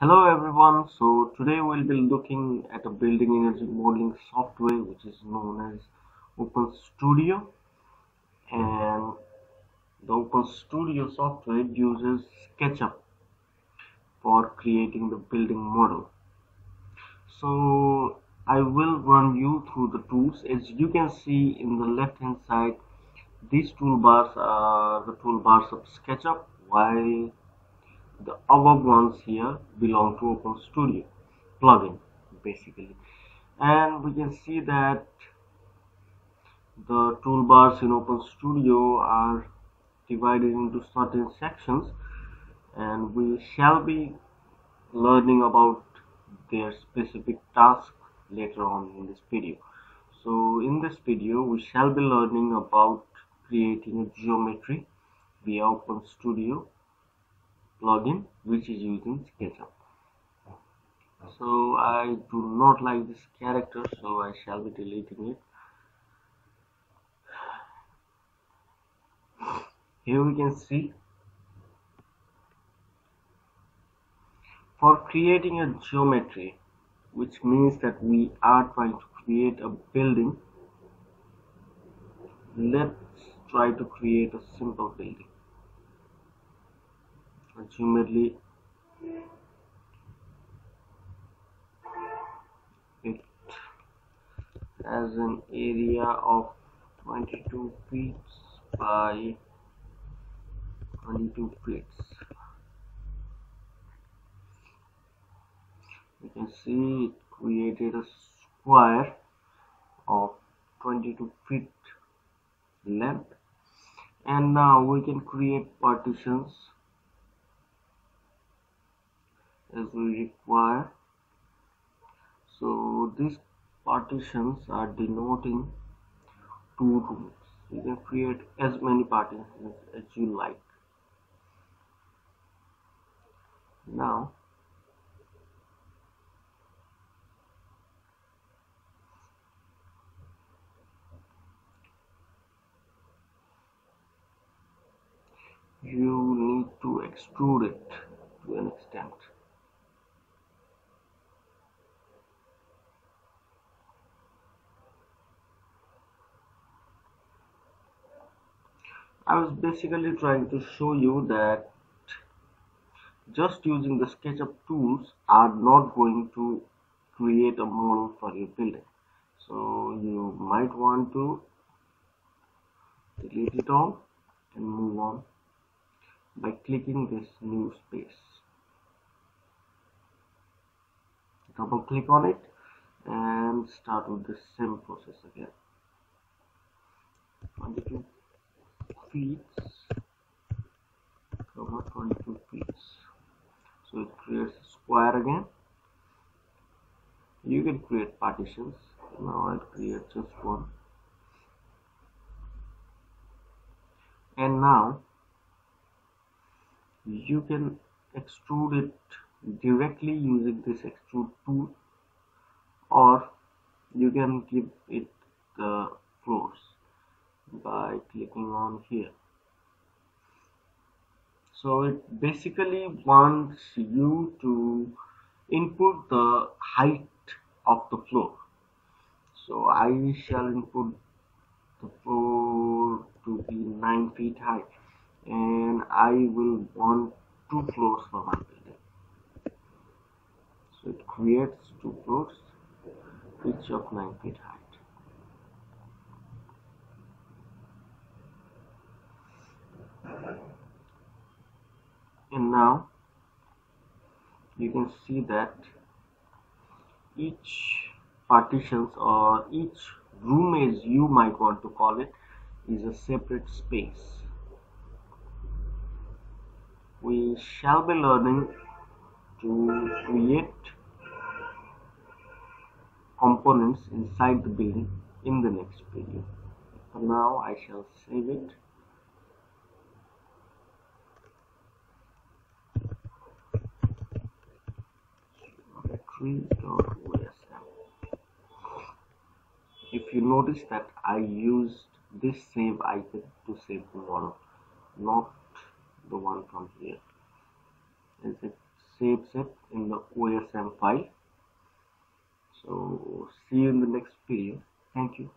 Hello everyone, so today we'll be looking at a building energy modeling software which is known as Open Studio and the Open Studio software uses SketchUp for creating the building model. So I will run you through the tools. As you can see in the left hand side these toolbars are the toolbars of SketchUp while the above ones here belong to Open Studio plugin basically. And we can see that the toolbars in Open Studio are divided into certain sections and we shall be learning about their specific task later on in this video. So in this video we shall be learning about creating a geometry via Open Studio plugin which is using SketchUp. So I do not like this character so I shall be deleting it. Here we can see for creating a geometry which means that we are trying to create a building let's try to create a simple building ultimately it has an area of 22 feet by 22 feet you can see it created a square of 22 feet length. And now we can create partitions as we require. So these partitions are denoting two rooms. You can create as many partitions as you like. Now you need to extrude it to an extent I was basically trying to show you that just using the SketchUp tools are not going to create a model for your building. So you might want to delete it all and move on by clicking this new space. Double click on it and start with the same process again 22 feet comma 22 feet so it creates a square again you can create partitions. Now I'll create just one. And now you can extrude it directly using this extrude tool or you can give it the floors by clicking on here. So it basically wants you to input the height of the floor. So I shall input the floor to be 9 feet high and I will want two floors for my building. So it creates two floors each of 9 feet high and now you can see that each partitions or each room as you might want to call it is a separate space. We shall be learning to create components inside the building in the next video. For now I shall save it if you notice that I used this save icon to save the model not the one from here. As it saves it in the OSM file. So see you in the next video. Thank you